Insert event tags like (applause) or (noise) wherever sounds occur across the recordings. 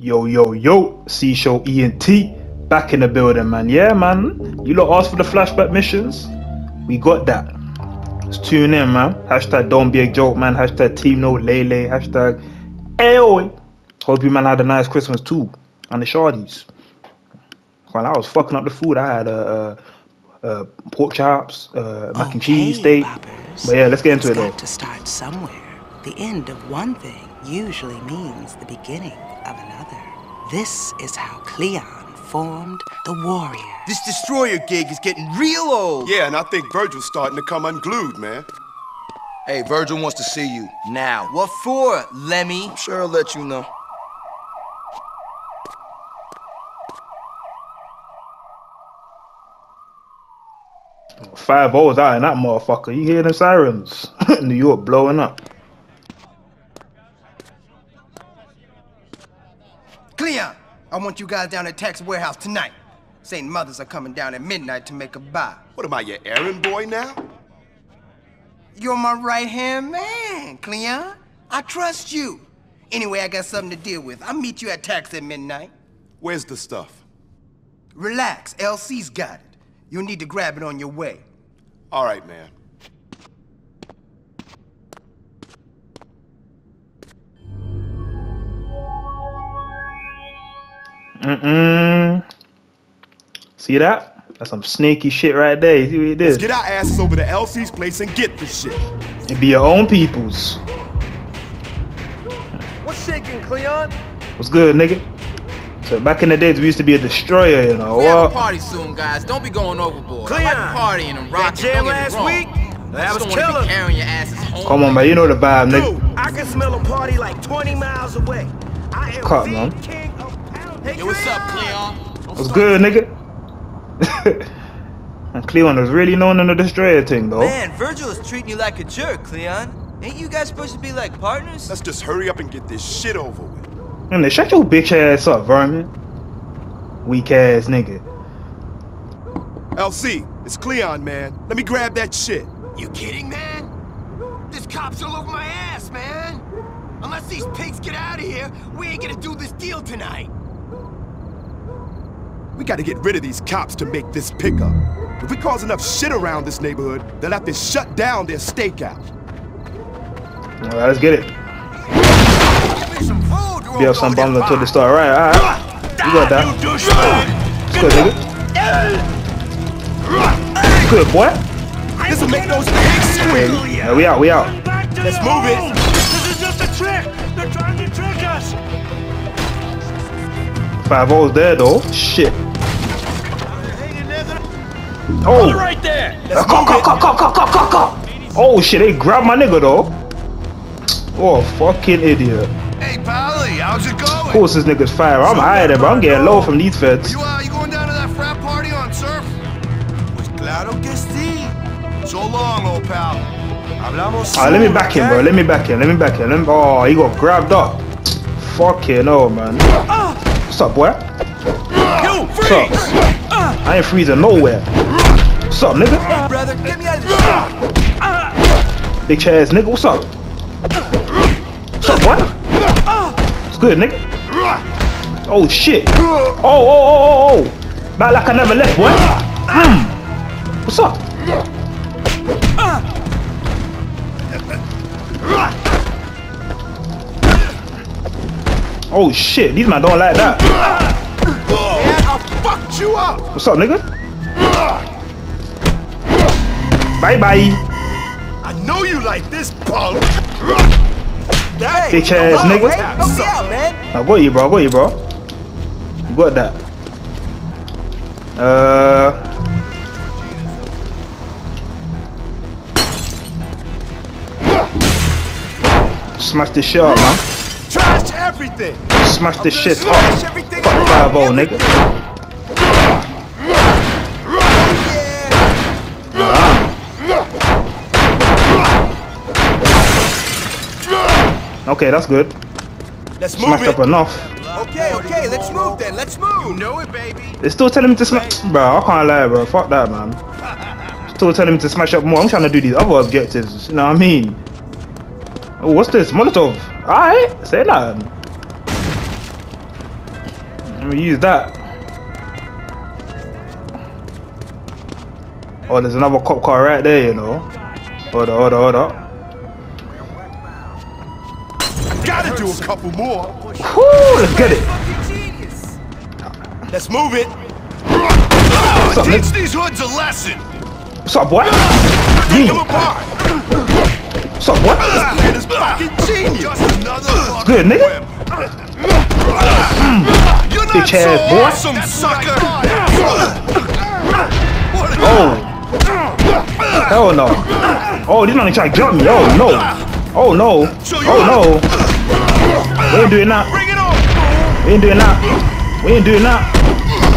Yo, yo, yo, Show ENT, back in the building, man. Yeah, man. You lot asked for the flashback missions? We got that. Let's tune in, man. Hashtag don't be a joke, man. Hashtag team no lele. Hashtag ayo. Hope you man had a nice Christmas too. And the shorties. While I was fucking up the food, I had uh, uh, uh pork chops, uh, mac and cheese, steak. But yeah, let's get into it's it though. Got to start somewhere. The end of one thing usually means the beginning of another. This is how Cleon formed the Warrior. This destroyer gig is getting real old. Yeah, and I think Virgil's starting to come unglued, man. Hey, Virgil wants to see you now. What for, Lemmy? I'm sure he'll let you know. Five O's out in that motherfucker. You hear the sirens? (laughs) New York blowing up. Cleon, I want you guys down at Tax Warehouse tonight. Satan's Mothers are coming down at midnight to make a buy. What am I, your errand boy now? You're my right-hand man, Cleon. I trust you. Anyway, I got something to deal with. I'll meet you at Tax at midnight. Where's the stuff? Relax, LC's got it. You'll need to grab it on your way. All right, man. Mm-mm. See that? That's some sneaky shit right there. You see what it Let's get our asses over to LC's place and get this shit. It be your own peoples. What's shaking, Cleon? What's good, nigga? So back in the days, we used to be a destroyer, you know. We have a party soon, guys. Don't be going overboard. Cleon, I like partying and rocking. jam Don't get last week? I That was don't wanna killer. be carrying your asses home. Come on, man. You know the vibe, nigga. Dude, I can smell a party like 20 miles away. I am Cut, the man. king of pound. Hey, Yo, what's up, Cleon? What's good, nigga? (laughs) and Cleon was really known in the destroyer thing, though. Man, Virgil is treating you like a jerk, Cleon. Ain't you guys supposed to be like partners? let's just hurry up and get this shit over with. And they shut your bitch ass up, vermin. Weak ass nigga. LC, it's Cleon, man. Let me grab that shit. You kidding, man? This cops all over my ass, man. Unless these pigs get out of here, we ain't gonna do this deal tonight. We gotta get rid of these cops to make this pickup. If we cause enough shit around this neighborhood, they'll have to shut down their stakeout. Alright, let's get it. Give me some food. you Be up some go bums until the fined. start. Right, alright. You got that. It's good, nigga. Good, boy. This'll make those pigs squeal. Yeah, we out, we out. Let's move it. This is just a trick. They're trying to trick us. Five O's there, though. Shit. Oh. Right there. Uh, Cut, cut, cut, cut, cut, cut, cut, cut. Oh shit, they grabbed my nigga though. Oh, fucking idiot. Hey, Pally, how's it going? Of course this nigga's fire. I'm hiding, but I'm getting low from these feds. You, uh, you going down to that frat party on surf? Pues claro que sí. So long, old pal. Hablamos Alright, let me back him, bro. Let me back him. Let me back him. Let me... Oh, he got grabbed up. Fucking hell, man. What's up, boy? You What's up? I ain't freezing nowhere. What's up, nigga? Brother, get me out of this. Big ass nigga. What's up? What's up, boy? What's good, nigga? Oh shit. Oh, oh, oh, oh, oh. Back like I never left, boy. Mm. What's up? Oh shit, these man don't like that. Man, I fucked you up. What's up, nigga? Bye bye. I know you like this, punk. Hey, Bitch ass help, nigga. hey, help me out, man. I got you, bro. I got you, bro. You got that. Uh. Smash this shit up, man. Trash everything. Smash this shit Smash up. Fuck around 5 0, nigga. Okay, that's good. Let's move Smashed it. up enough. Okay, okay, let's move then. Let's move. You know it, baby. They're still telling me to smash. Bro, I can't lie, bro. Fuck that, man. (laughs) Still telling me to smash up more. I'm trying to do these other objectives. You know what I mean? Oh, what's this? Molotov. Alright, say that. Let me use that. Oh, there's another cop car right there, you know. Hold up, hold up, hold up. Do a couple more. Whoo, let's get it. Let's move it. What's up, Teach nigga? these hoods a lesson. What's up, boy? Take them apart. What's up, boy? Man is fucking genius. Just another Good, nigga. whip. Hmm. You're not Bitch so ass boy. awesome, sucker. Oh. Hell no. Oh, these man trying to jump me. Oh no. Oh no. Oh no. We ain't doing that. We ain't doing that. We ain't doing that.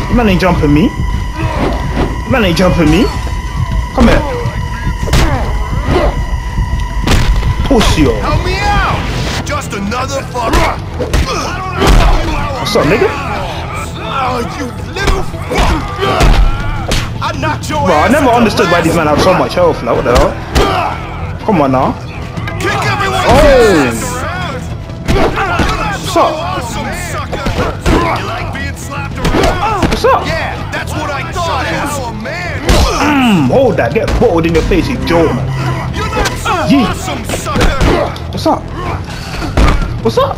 You man ain't jumping me. You man ain't jumping me. Come here. Push you. Help me out. Just another fucker. What's up, nigga? Oh, you little fuck. I knocked your Bro, I never understood why these men have so much health. Like, what the hell? Come on now. Kick everyone's Oh. What's up? Awesome. You like being slapped around? What's up? Yeah, that's what I thought. How a man. Mm, hold that. Get bottled in your face, you joke. You're not so Yeet. awesome, sucker. What's up? What's up?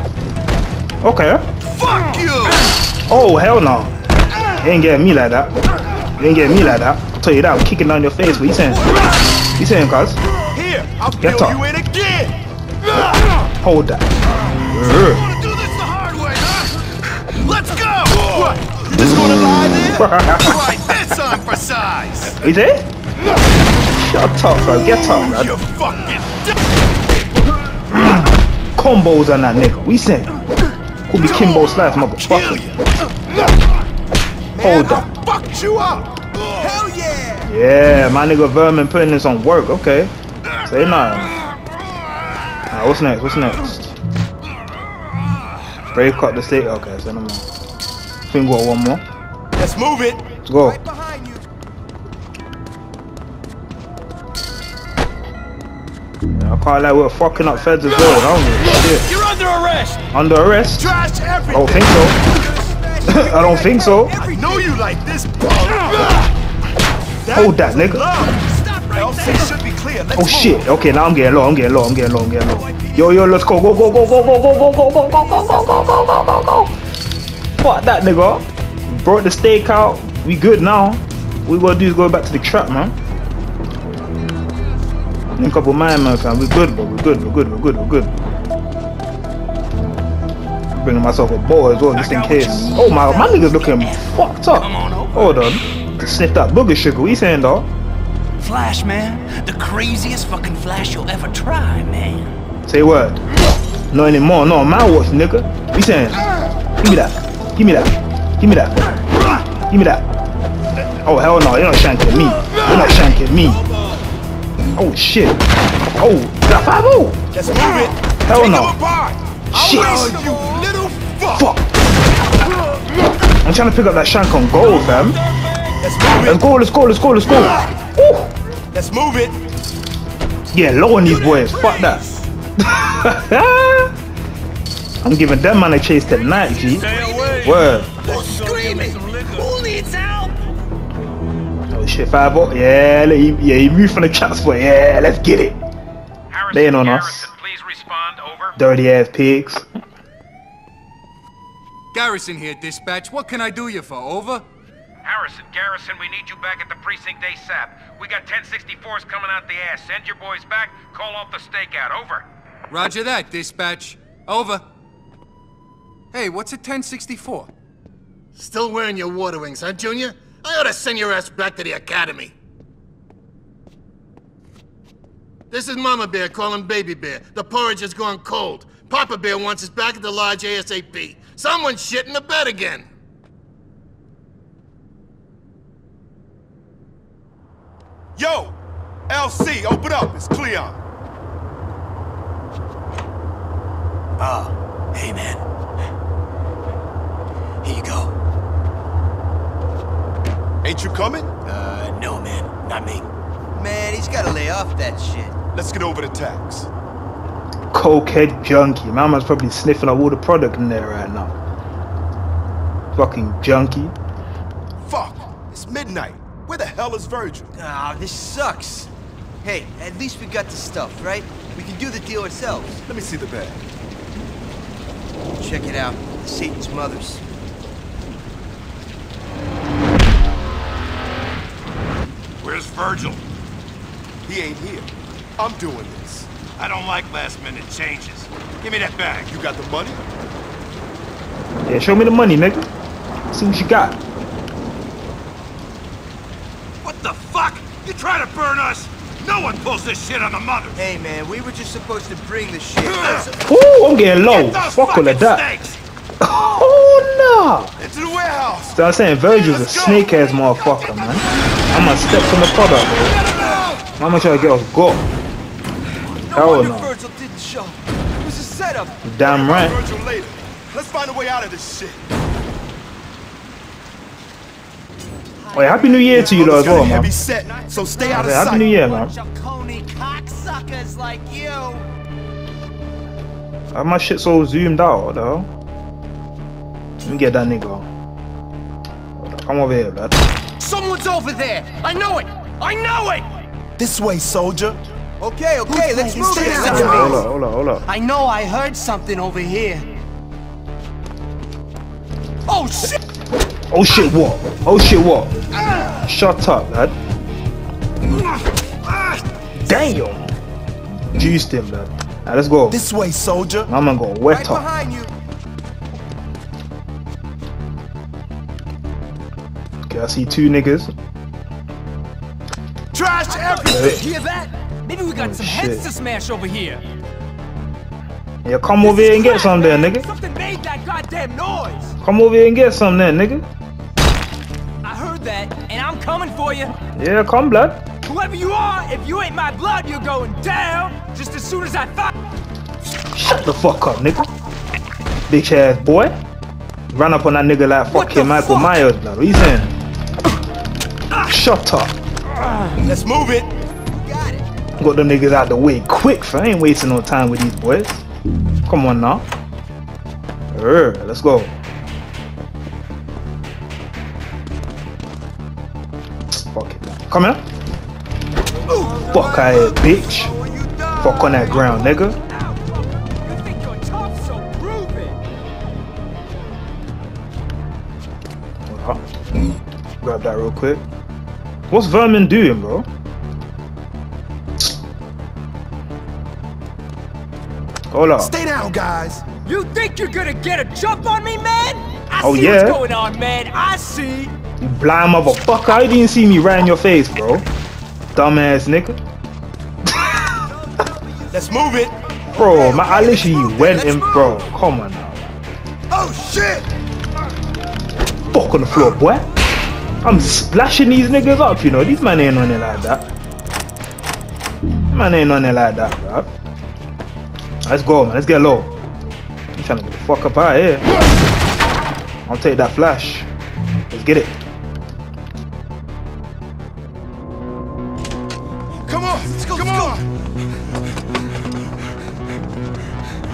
Okay. Fuck you. Oh, hell no. You ain't getting me like that. You ain't getting me like that. tell you that, I'm kicking down your face. What you saying? You saying, cuz? Here, I'll Get up. you in again. Hold that. Gonna lie there? right, this on for size. Is it? Shut up, bro. Get up, man. You fucking. (clears throat) Combos on that nigga. We saying? Could be Kimbo Slice, motherfucker. Hold. I fucked you up. Hell yeah! Yeah, my nigga Vermin putting this on work. Okay. Say nothing. Alright, what's next? What's next? Brave cut the state. Okay, say no more. think we got one more. Let's move it. Let's go. Right behind you. I can't lie, we're fucking up feds as well. I don't give a shit. You're under arrest! Under arrest? Trash I don't think so. I don't think so. I know you like this, bro. Hold that, nigga. Right LC should be clear. Let's Oh shit. Okay, now I'm getting low. I'm getting low. I'm getting low. I'm getting low. Yo, yo, let's go. Go, go, go, go, go, go, go, go, go, go, go, go, go, go, go, go, go. Fuck that, nigga. Brought the steak out. We good now. We gotta do is go back to the trap, man. Link up with my man, fam. We good, bro. We good. We good. We good. We good. Bringing myself a bowl as well, just in case. Oh my, my nigga's looking fucked up. Hold on. Sniff that booger sugar. What you saying, dog? Flash, man. The craziest fucking flash you'll ever try, man. Say what? No anymore. No, my watch, nigga. What you saying? Give me that. Give me that. Give me that. Give me that. Oh hell no! You're not shanking me. You're not shanking me. Oh shit. Oh, that five oh? Let's move it. Hell Take no. Shit. You little fuck. Fuck. I'm trying to pick up that shank on gold, fam. Let's Let's go. Let's go. Let's go. Let's go. Ooh. Let's move it. Yeah, low on these boys. Fuck that. (laughs) I'm giving them man a chase tonight, G. Word. Screaming! Who needs help? Oh shit, five. Yeah, he, yeah, he moved from the trap spot. Yeah, let's get it. Harrison, They ain't on us. Please respond. Over. Dirty ass pigs. Garrison here, dispatch. What can I do you for? Over? Harrison, Garrison, we need you back at the precinct ASAP. We got 1064s coming out the ass. Send your boys back. Call off the stakeout. Over. Roger that, dispatch. Over. Hey, what's a 1064? Still wearing your water wings, huh, Junior? I ought to send your ass back to the academy. This is Mama Bear calling Baby Bear. The porridge has gone cold. Papa Bear wants us back at the lodge ASAP. Someone's shitting the bed again. Yo, LC, open up. It's Cleon. Oh, hey, man. Here you go. Ain't you coming? Uh, no, man. Not me. Man, he's gotta lay off that shit. Let's get over the tax. Cokehead junkie. Mama's probably sniffing out all the product in there right now. Fucking junkie. Fuck! It's midnight. Where the hell is Virgil? Ah, this sucks. Hey, at least we got the stuff, right? We can do the deal ourselves. Let me see the bag. Check it out. Satan's mother's. Where's Virgil? He ain't here. I'm doing this. I don't like last minute changes. Give me that bag. You got the money? Yeah, show me the money, nigga. See what you got. What the fuck? You trying to burn us? No one pulls this shit on the mother. Hey, man, we were just supposed to bring the shit. That's- Ooh, I'm getting low. Get those Fuck all of that. (laughs) Oh no! into the warehouse. So I'm saying Virgil's a snake ass motherfucker, man. I'm gonna step from the product, bro. I'm gonna try to get us go. no Hell no. Virgil didn't show. It was a setup. Damn right. Virgil later. Let's find a way out of this shit. Wait, happy new year to you lot as well, man. Heavy set, so stay out of Okay, happy sight. new year, man. Coney cocksuckers like you. Why my shit so zoomed out, though? the? Let me get that nigga. Come over here, lad. Someone's over there. I know it. I know it. This way, soldier. Okay, okay, let's move Stay it. down. Let's Hold move. up, hold up, hold up. I know I heard something over here. Oh shit! Oh shit, what? Oh shit, what? Shut up, lad. Damn! Juiced him, lad. Now let's go. This way, soldier. My man got Right wet up. behind you. I see two niggas. Trash everything! Hear that? Maybe we got Oh, some shit. heads to smash over here. Yeah, come over here and get some there, nigga. Something made that goddamn noise. Come over here and get some there, nigga. I heard that, and I'm coming for you. Yeah, come, blood. Whoever you are, if you ain't my blood, you're going down just as soon as I find. Shut the fuck up, nigga. Bitch ass boy. Run up on that nigga like fucking Michael fuck? Myers, blood. What you saying? Shut up. Let's move it. Got it. Got them niggas out the way quick, fam. I ain't wasting no time with these boys. Come on now. Let's go. Fuck it. Come here. Fuck out here, bitch. Fuck on that ground, nigga. You think you're tough, so prove it. Hold up. Grab that real quick. What's Vermin doing, bro? Hold up. Stay down, guys. You think you're gonna get a jump on me, man? I Oh, see yeah? what's going on, man. I see. You blind motherfucker. You didn't see me right in your face, bro. Dumbass nigga. (laughs) Let's move it. Bro, my, I literally went in, bro. Come on now. Oh shit! Fuck on the floor, boy. I'm splashing these niggas up, you know. These man ain't on it like that. Man ain't on it like that, bro. Let's go, man. Let's get low. I'm trying to get the fuck up out here. I'll take that flash. Let's get it. Come on, let's go, come on.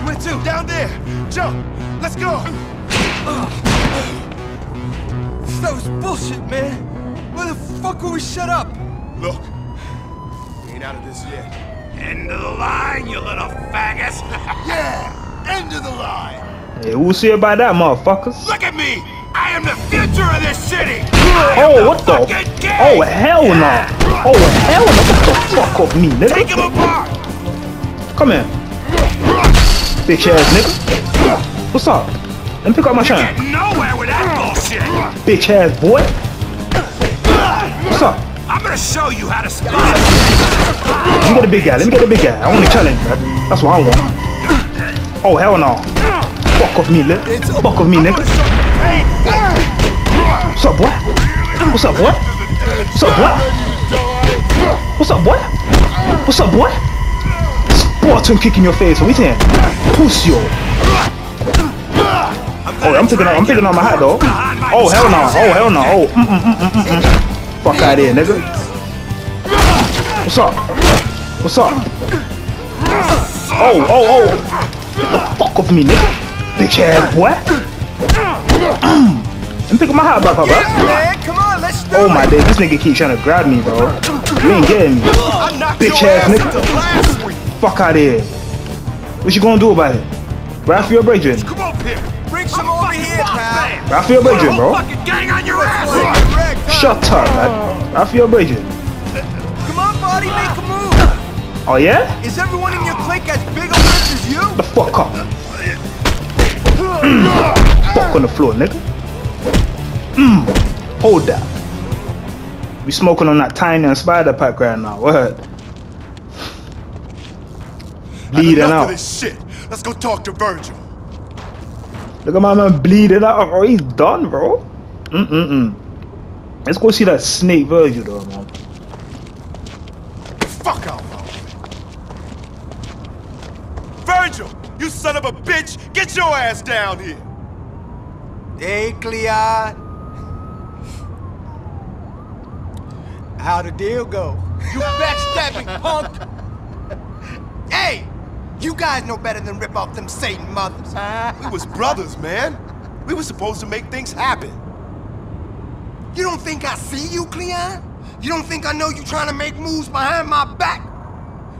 Where to? Down there. Jump. Let's go. That was bullshit, man. Why the fuck were we shut up? Look, we ain't out of this yet. End of the line, you little faggots. (laughs) yeah, end of the line. Yeah, we'll see about that, motherfuckers. Look at me. I am the future of this city. Oh, what the? Oh, oh, hell no. Oh, hell no. What the fuck off me, nigga? Take him apart. Come here. Bitch ass nigga. What's up? Let me pick up my shine. Get nowhere with Bitch ass boy. What's up? I'm gonna show you how to spot. Let me get the big guy. Let me get the big guy. I want to challenge, man. That's what I want. Oh, hell no. Fuck off me, nigga. Fuck off me, nigga. What's up, boy? What's up, boy? What's up, boy? What's up, boy? What's up, boy? Spartan kick in your face. What you saying? Pussy, yo. Oh, I'm picking up. I'm picking up my hat though. Oh hell no. Oh hell no. Oh. Mm, mm, mm, mm, mm. Fuck out here, nigga. What's up? What's up? Oh, oh, oh. Get the fuck off me, nigga. Bitch ass boy. (clears throat) Let me pick up my hat back up, bro. On, Oh my days, this nigga keep trying to grab me, bro. You ain't getting me. Bitch ass nigga. Fuck out here. What you gonna do about it? Ride for your brethren. Come here. Bring some over here, pal. Ride your brethren, bro. Gang on your ass. Shut up, man. Ride for your brethren. Come on, buddy, make a move. Oh yeah? Is everyone in your clique as big a bitch as you? The fuck up. (clears throat) fuck on the floor, nigga. Mm. Hold that. We smoking on that tiny and spider pack right now. Word. Bleeding Enough out. of this shit. Let's go talk to Virgil. Look at my man bleeding out, bro. He's done, bro. Mm-mm-mm. Let's go see that snake Virgil, though, man. Fuck out, bro. Virgil, you son of a bitch, get your ass down here. Hey, Cleon. How'd the deal go? You (laughs) backstabbing punk! You guys know better than rip off them Satan mothers. We was brothers, man. We was supposed to make things happen. You don't think I see you, Cleon? You don't think I know you trying to make moves behind my back?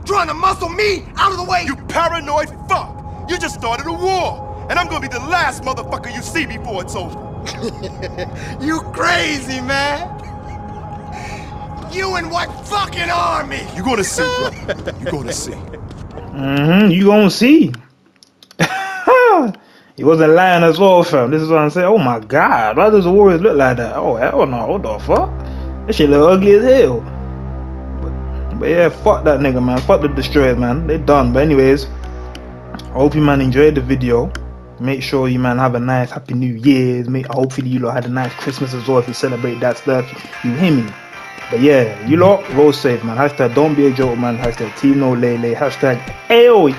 Trying to muscle me out of the way? You paranoid fuck! You just started a war, and I'm gonna be the last motherfucker you see before it's over. (laughs) you crazy, man! You in what fucking army? You gonna see, bro. You gonna see. Mm-hmm. You gonna see. (laughs) he wasn't lying as well, fam. This is what I'm saying. Oh my god, why does the Warriors look like that? Oh hell no, what the fuck? This shit look ugly as hell. But, but yeah, fuck that nigga, man. Fuck the destroyers, man. They done. But anyways, I hope you man enjoyed the video. Make sure you man have a nice happy new year's. Make hopefully you lot had a nice Christmas as well if you celebrate that stuff. You hear me? But yeah, you lot roll safe man. Hashtag don't be a joke man. Hashtag team no lele. Hashtag AO